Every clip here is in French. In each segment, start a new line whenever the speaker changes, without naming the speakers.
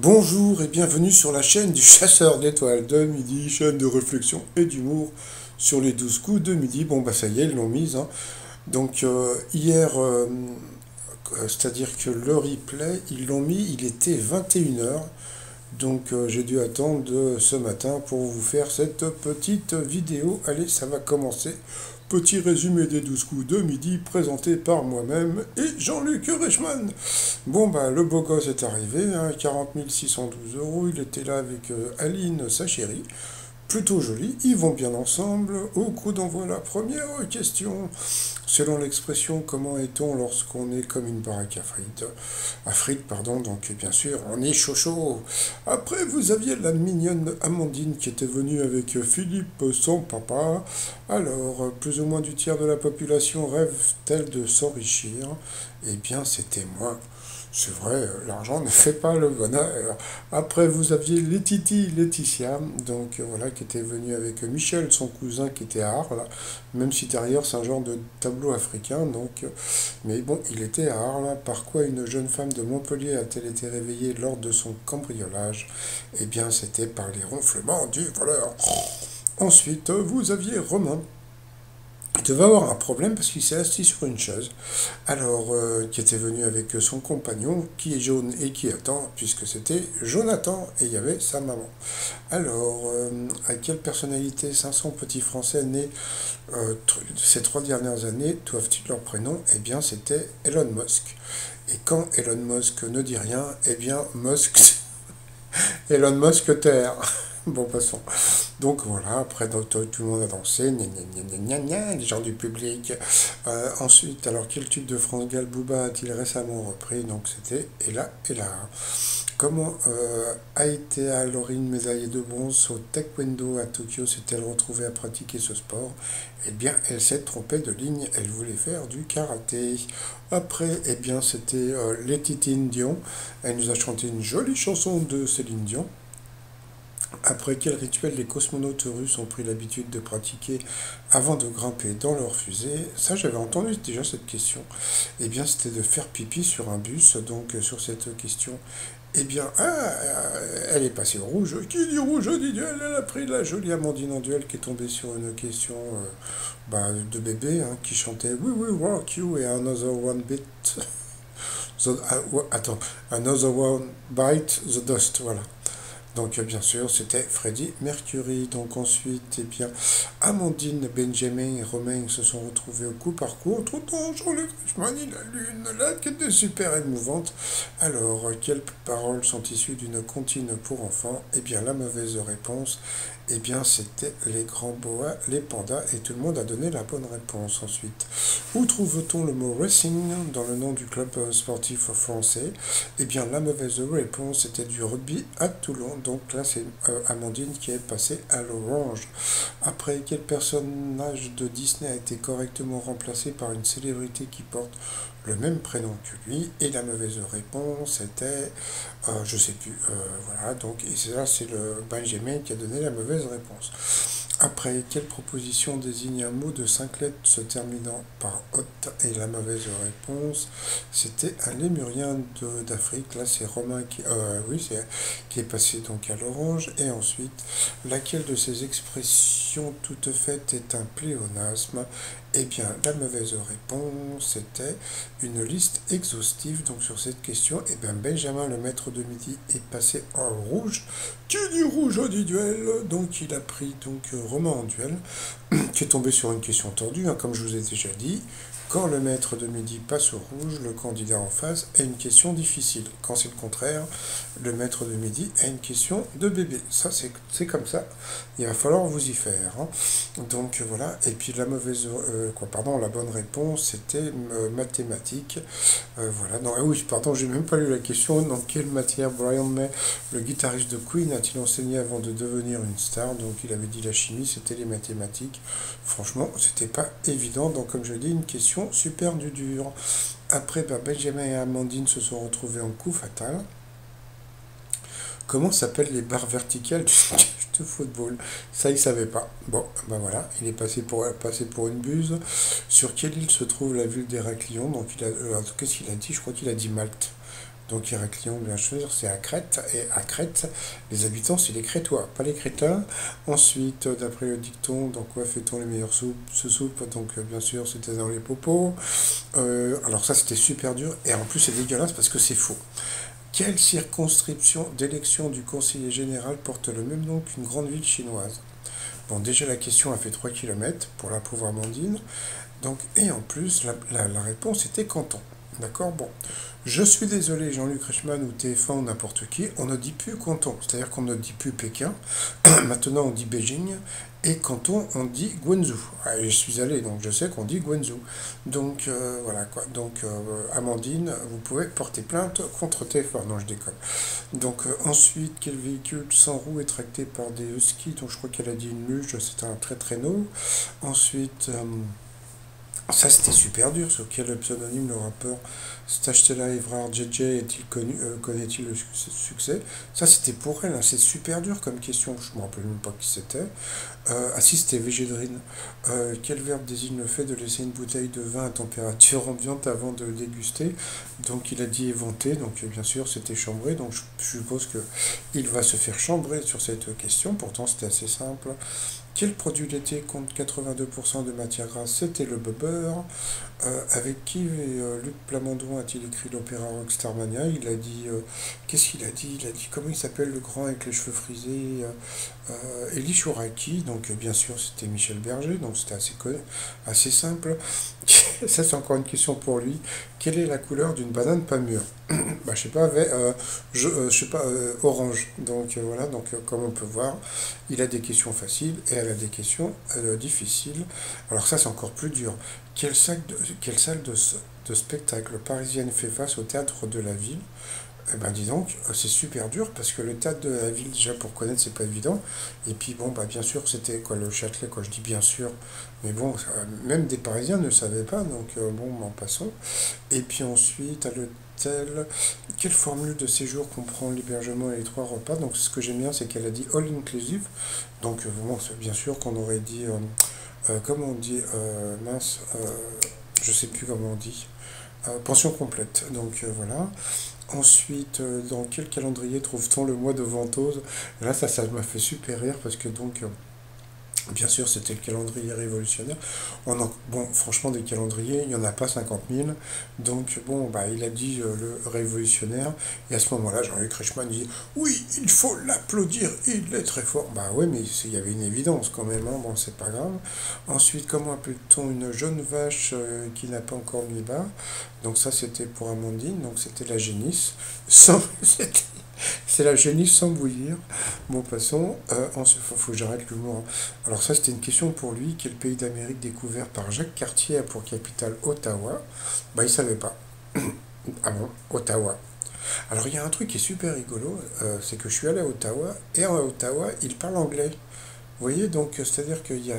Bonjour et bienvenue sur la chaîne du chasseur d'étoiles de midi, chaîne de réflexion et d'humour sur les 12 coups de midi. Bon bah ça y est, ils l'ont mise. hein. Donc euh, hier, euh, c'est-à-dire que le replay, ils l'ont mis, il était 21h. Donc euh, j'ai dû attendre ce matin pour vous faire cette petite vidéo. Allez, ça va commencer. Petit résumé des 12 coups de midi présenté par moi-même et Jean-Luc Reichmann. Bon, bah, le beau gosse est arrivé, hein, 40 612 euros. Il était là avec euh, Aline, sa chérie. Plutôt joli, ils vont bien ensemble. Au coup d'envoi, la première question. Selon l'expression, comment est-on lorsqu'on est comme une baraque à frites À pardon, donc bien sûr, on est chaud chaud. Après, vous aviez la mignonne Amandine qui était venue avec Philippe, son papa. Alors, plus ou moins du tiers de la population rêve-t-elle de s'enrichir? Eh bien, c'était moi. C'est vrai, l'argent ne fait pas le bonheur. Après, vous aviez Letiti, Laetitia, donc voilà, qui était venue avec Michel, son cousin, qui était à Arles. Même si derrière, c'est un genre de tableau africain, donc. Mais bon, il était à Arles. Par quoi une jeune femme de Montpellier a-t-elle été réveillée lors de son cambriolage? Eh bien, c'était par les ronflements du voleur. Ensuite, vous aviez Romain. Il devait avoir un problème parce qu'il s'est assis sur une chaise. Alors, euh, qui était venu avec son compagnon, qui est jaune et qui attend, puisque c'était Jonathan, et il y avait sa maman. Alors, euh, à quelle personnalité 500 petits Français nés euh, ces trois dernières années doivent-ils leur prénom? Eh bien, c'était Elon Musk. Et quand Elon Musk ne dit rien, eh bien, Musk, Elon Musk terre. Bon, passons. Donc voilà, après tout le monde a dansé, gna gna gna gna les gens du public. Euh, ensuite, alors quel tube de France Gall a-t-il récemment repris? Donc c'était Et là, et là. Comment euh, Aïtea Laurine, médaillée de bronze au taekwondo à Tokyo, s'est-elle retrouvée à pratiquer ce sport? Eh bien, elle s'est trompée de ligne, elle voulait faire du karaté. Après, eh bien, c'était euh, Letitine Dion. Elle nous a chanté une jolie chanson de Céline Dion. Après quel rituel les cosmonautes russes ont pris l'habitude de pratiquer avant de grimper dans leur fusée? Ça, j'avais entendu déjà cette question. Eh bien, c'était de faire pipi sur un bus. Donc, euh, sur cette question, eh bien, ah, euh, elle est passée au rouge. Qui dit rouge dit duel Elle a pris la jolie Amandine en duel qui est tombée sur une question euh, bah, de bébé hein, qui chantait We will rock you et Another One Bit. The- ouais, attends, Another One Bite the Dust, voilà. Donc euh, bien sûr, c'était Freddie Mercury. Donc ensuite, eh bien, Amandine, Benjamin et Romain se sont retrouvés au coup par coup. Entre-temps, Jean-Luc Reichmann, il a lu une lettre qui super émouvante. Alors, euh, quelles paroles sont issues d'une comptine pour enfants? Eh bien, la mauvaise réponse, eh bien, c'était les grands boas, les pandas, et tout le monde a donné la bonne réponse ensuite. Où trouve-t-on le mot racing dans le nom du club euh, sportif français? Eh bien, la mauvaise réponse était du rugby à Toulon. Donc là, c'est euh, Amandine qui est passée à l'orange. Après, quel personnage de Disney a été correctement remplacé par une célébrité qui porte le même prénom que lui? Et la mauvaise réponse était, euh, je sais plus. euh, voilà, donc et là, c'est le Benjamin qui a donné la mauvaise réponse. Après, quelle proposition désigne un mot de cinq lettres se terminant par hôte? Et la mauvaise réponse, c'était un lémurien d'Afrique. Là, c'est Romain qui, euh, oui, c'est, qui est passé donc à l'orange. Et ensuite, laquelle de ces expressions toutes faites est un pléonasme? Eh bien, la mauvaise réponse, c'était une liste exhaustive. Donc, sur cette question, eh bien, Benjamin, le maître de midi, est passé en rouge. Qui dit rouge dit duel Donc, il a pris donc Romain en duel, qui est tombé sur une question tordue, hein, comme je vous ai déjà dit. Quand le maître de midi passe au rouge, le candidat en face a une question difficile. Quand c'est le contraire, le maître de midi a une question de bébé. Ça, c'est comme ça. Il va falloir vous y faire. hein. Donc voilà. Et puis la mauvaise, euh, quoi, pardon, la bonne réponse, c'était euh, mathématiques. Euh, voilà. Non, ah oui, pardon, j'ai même pas lu la question. Dans quelle matière Brian May, le guitariste de Queen, a-t-il enseigné avant de devenir une star? Donc il avait dit la chimie, c'était les mathématiques. Franchement, c'était pas évident. Donc comme je dis, une question super du dur. Après, bah, Benjamin et Amandine se sont retrouvés en coup fatal. Comment s'appellent les barres verticales du de football? Ça, il savait pas. Bon, ben voilà, il est passé pour, pour une buse. Sur quelle île se trouve la ville d'Héraclion? Donc, il a, euh, qu'est-ce qu'il a dit? Je crois qu'il a dit Malte. Donc Héraclion, bien sûr, c'est à Crète. Et à Crète, les habitants, c'est les Crétois, pas les Crétins. Ensuite, d'après le dicton, donc quoi fait-on les meilleures soupes? Ce soupe, donc bien sûr, c'était dans les popos. alors ça, c'était super dur. Et en plus, c'est dégueulasse parce que c'est faux. Quelle circonscription d'élection du conseiller général porte le même nom qu'une grande ville chinoise? Bon, déjà, la question a fait 3 km pour la pauvre Amandine. Donc, et en plus, la, réponse était canton. D'accord Bon. Je suis désolé, Jean-Luc Reichmann ou TF1 ou n'importe qui, on ne dit plus canton. C'est-à-dire qu'on ne dit plus Pékin. Maintenant, on dit Beijing. Et canton, on dit Guangzhou. Ah, je suis allé, donc je sais qu'on dit Guangzhou. Donc, euh, voilà quoi. Donc, euh, Amandine, vous pouvez porter plainte contre TF1. Non, je déconne. Donc, euh, ensuite, quel véhicule sans roue est tracté par des huskies? Donc, je crois qu'elle a dit une luge, c'est un très traîneau. Ensuite... Ça, c'était super dur. Sur quel pseudonyme le rappeur Stella Evrard JJ est-il connu, euh, connaît-il le succès? Ça, c'était pour elle. Hein. C'est super dur comme question. Je ne me rappelle même pas qui c'était. Euh, ah si, c'était Végédrine. Euh, quel verbe désigne le fait de laisser une bouteille de vin à température ambiante avant de déguster? Donc, il a dit éventer. Donc, bien sûr, c'était chambré. Donc, je suppose qu'il va se faire chambrer sur cette question. Pourtant, c'était assez simple. Quel produit laitier compte 82% de matière grasse C'était le beurre. Euh, avec qui euh, Luc Plamondon a-t-il écrit l'opéra Rockstarmania Il a dit. Euh, qu'est-ce qu'il a dit? Il a dit comment il s'appelle le grand avec les cheveux frisés? Eli Chouraki. Donc, bien sûr, c'était Michel Berger. Donc, c'était assez, assez simple. Ça, c'est encore une question pour lui. Quelle est la couleur d'une banane pas mûre? Bah, Je sais pas, je, sais pas, orange. Donc, voilà. Donc, comme on peut voir, il a des questions faciles et elle a des questions difficiles. Alors, ça, c'est encore plus dur. Quelle salle de, salle de, spectacle parisienne fait face au théâtre de la ville? Eh ben dis donc, c'est super dur parce que le théâtre de la ville, déjà pour connaître, c'est pas évident. Et puis bon, bah bien sûr, c'était quoi le Châtelet, quoi, je dis bien sûr. Mais bon, même des Parisiens ne savaient pas, donc euh, bon, en passons. Et puis ensuite, à l'hôtel, quelle formule de séjour comprend l'hébergement et les trois repas? Donc ce que j'aime bien, c'est qu'elle a dit all inclusive. Donc euh, bon, bien sûr qu'on aurait dit. Euh, euh, comment on dit, euh, mince, euh, je sais plus comment on dit, pension complète. Donc voilà. Ensuite, dans quel calendrier trouve-t-on le mois de Ventose? Là, ça, ça m'a fait super rire parce que donc Bien sûr, c'était le calendrier révolutionnaire. On bon, franchement, des calendriers, il n'y en a pas 50 000. Donc, bon, bah, il a dit euh, le révolutionnaire. Et à ce moment-là, Jean-Luc Reichmann dit Oui, il faut l'applaudir, il est très fort. Bah oui, mais il y avait une évidence quand même. Hein. Bon, c'est pas grave. Ensuite, comment appelle-t-on une jeune vache euh, qui n'a pas encore mis bas? Donc, ça, c'était pour Amandine. Donc, c'était la génisse. c'est la génisse sans bouillir. Bon, passons. Euh, faut, que j'arrête l'humour. Alors, ça, c'était une question pour lui. Quel pays d'Amérique découvert par Jacques Cartier a pour capitale Ottawa? Bah, il savait pas. ah bon Ottawa. Alors, il y a un truc qui est super rigolo. Euh, c'est que je suis allé à Ottawa. Et à Ottawa, il parle anglais. Vous voyez, donc, c'est-à-dire qu'il y a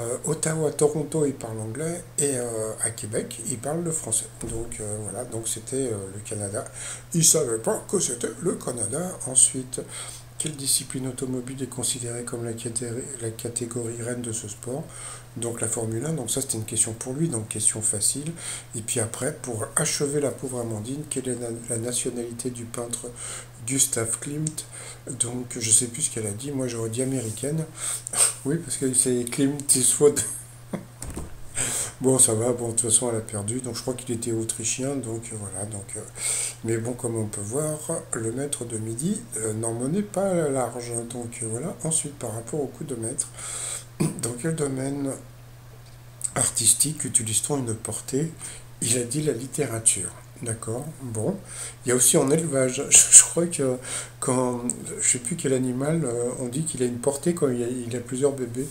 euh, Ottawa, Toronto, ils parlent anglais, et euh, à Québec, ils parlent le français. Donc, euh, voilà, donc c'était le Canada. Ils ne savaient pas que c'était le Canada. Ensuite, quelle discipline automobile est considérée comme la catégorie, reine de ce sport? Donc la Formule 1, donc ça c'était une question pour lui, donc question facile. Et puis après, pour achever la pauvre Amandine, quelle est la, nationalité du peintre Gustav Klimt? Donc je sais plus ce qu'elle a dit, moi j'aurais dit américaine. oui, parce que c'est Klimt Eastwood. Bon, ça va, bon, de toute façon, elle a perdu, donc je crois qu'il était autrichien, donc euh, voilà, donc... Euh, mais bon, comme on peut voir, le mètre de midi euh, n'en menait pas large, donc voilà. Ensuite, par rapport au coup de mètre, dans quel domaine artistique utilise-t-on une portée? Il a dit la littérature. D'accord, bon. Il y a aussi en élevage. Je, crois que quand, je sais plus quel animal, euh, on dit qu'il a une portée quand il a, plusieurs bébés.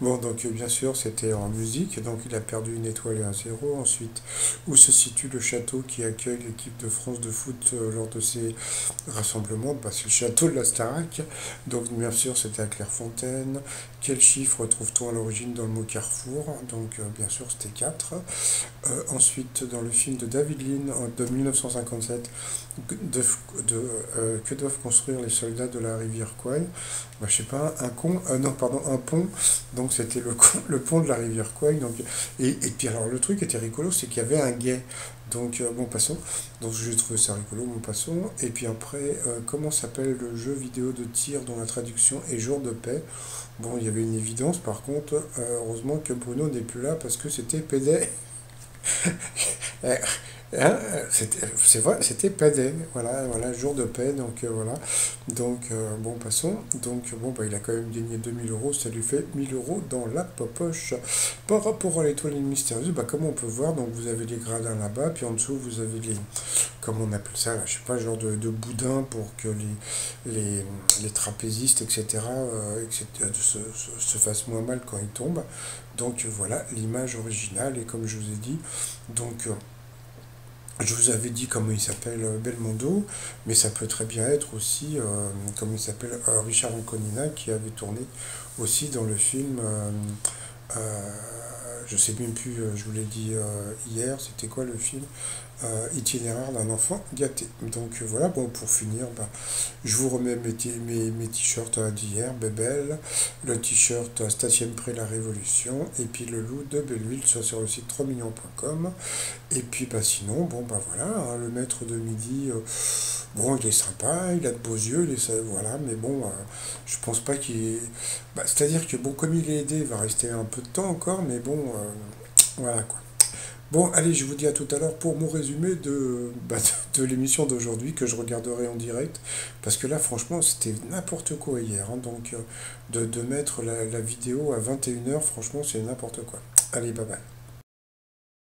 Bon, donc euh, bien sûr, c'était en musique, donc il a perdu une étoile et un zéro. Ensuite, où se situe le château qui accueille l'équipe de France de foot euh, lors de ces rassemblements? Bah, C'est le château de la Starac. Donc bien sûr, c'était à Clairefontaine. Quel chiffre trouve-t-on à l'origine dans le mot carrefour? Donc bien sûr, c'était 4. ensuite, dans le film de David Lean, de 1957 de, euh, que doivent construire les soldats de la rivière Kwai bah, Je sais pas, un con, euh, non, pardon, un pont. Donc c'était le, pont de la rivière. Donc, et, et puis alors le truc était rigolo, c'est qu'il y avait un guet Donc, euh, bon, passons. Donc, j'ai trouvé ça rigolo, bon, passons. Et puis après, comment s'appelle le jeu vidéo de tir dont la traduction est Jour de paix? Bon, il y avait une évidence, par contre, heureusement que Bruno n'est plus là parce que c'était PD. Hein, vrai, c'était paix, voilà, voilà, jour de paix, donc euh, voilà. Donc, euh, bon, passons. Donc, bon, bah, il a quand même gagné 2000 euros, ça lui fait 1000 euros dans la poche. Par rapport à l'étoile mystérieuse, bah, comme on peut voir, donc vous avez les gradins là-bas, puis en dessous, vous avez les, comme on appelle ça, je sais pas, genre de, de boudin pour que les, les, les trapézistes, etc., euh, se, se, fassent moins mal quand ils tombent. Donc, voilà l'image originale, et comme je vous ai dit, donc... Je vous avais dit comment il s'appelle euh, Belmondo, mais ça peut très bien être aussi, euh, comme il s'appelle, euh, Richard Anconina, qui avait tourné aussi dans le film, je sais même plus, je vous l'ai dit hier, c'était quoi le film euh, itinéraire d'un enfant gâté. Donc euh, voilà, bon, pour finir, bah, je vous remets mes, t-shirts d'hier, Bébel, le t-shirt Station Près la Révolution, et puis le loup de Belleville, soit sur le site 3millions.com. Et puis bah, sinon, bon, bah voilà, hein, le maître de midi, euh, bon, il est sympa, il a de beaux yeux, voilà, mais bon, je pense pas qu'il. Bah, C'est-à-dire que bon, comme il est aidé, il va rester un peu de temps encore, mais bon, voilà quoi. Bon, allez, je vous dis à tout à l'heure pour mon résumé de, bah, de l'émission d'aujourd'hui que je regarderai en direct. Parce que là, franchement, c'était n'importe quoi hier. Hein. donc, euh, de, de, mettre la, la vidéo à 21h, franchement, c'est n'importe quoi. Allez, bye bye.